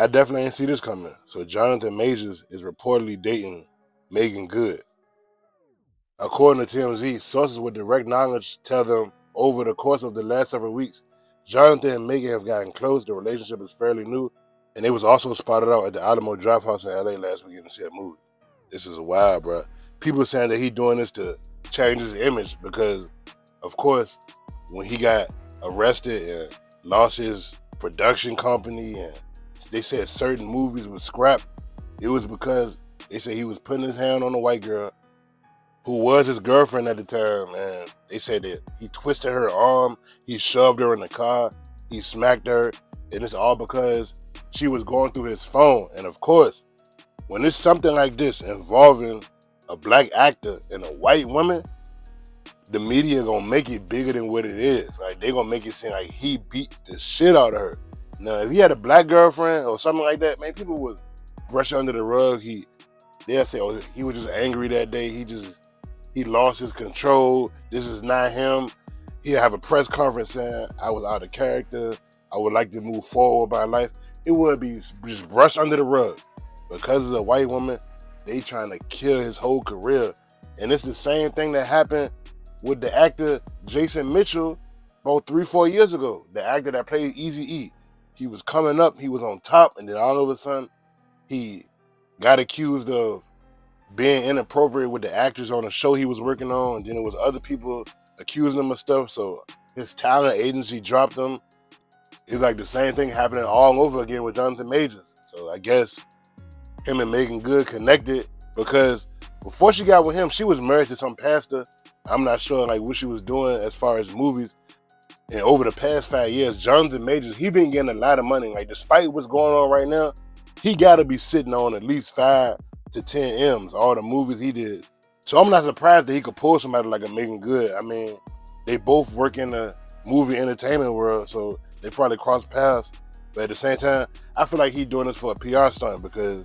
I definitely didn't see this coming. So Jonathan Majors is reportedly dating Meagan Good. According to TMZ, sources with direct knowledge tell them over the course of the last several weeks, Jonathan and Meagan have gotten close. The relationship is fairly new, and it was also spotted out at the Alamo Drafthouse in LA last weekend to see a movie. This is wild, bro. People saying that he doing this to change his image because, of course, when he got arrested and lost his production company and they said certain movies were scrapped, it was because they said he was putting his hand on a white girl who was his girlfriend at the time, and they said that he twisted her arm, he shoved her in the car, he smacked her, and it's all because she was going through his phone. And of course, when it's something like this involving a black actor and a white woman, the media gonna make it bigger than what it is. Like they gonna make it seem like he beat the shit out of her. Now, if he had a black girlfriend or something like that, man, people would brush under the rug. He they'll say, oh, he was just angry that day. He just he lost his control. This is not him. He'll have a press conference saying, I was out of character. I would like to move forward by life. It would be just brushed under the rug. Because of a white woman, they trying to kill his whole career. And it's the same thing that happened with the actor Jason Mitchell about three, four years ago. The actor that played Easy E. He was coming up, he was on top, and then all of a sudden, he got accused of being inappropriate with the actors on a show he was working on, and then it was other people accusing him of stuff. So his talent agency dropped him. It's like the same thing happening all over again with Jonathan Majors. So I guess him and Meagan Good connected because before she got with him, she was married to some pastor. I'm not sure like what she was doing as far as movies. And over the past five years, Jonathan Majors, he been getting a lot of money. Like despite what's going on right now, he gotta be sitting on at least five to 10 M's, all the movies he did. So I'm not surprised that he could pull somebody like a Meagan Good. I mean, they both work in the movie entertainment world, so they probably cross paths. But at the same time, I feel like he's doing this for a PR stunt because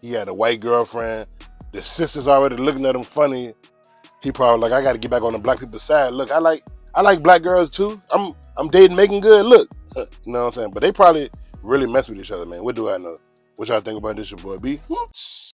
he had a white girlfriend. The sister's already looking at him funny. He probably like, I got to get back on the black people's side. Look, I like I like black girls too. I'm I'm dating Meagan Good. Look, uh, you know what I'm saying? But they probably really mess with each other, man. What do I know? What y'all think about this, your boy B? Hmm?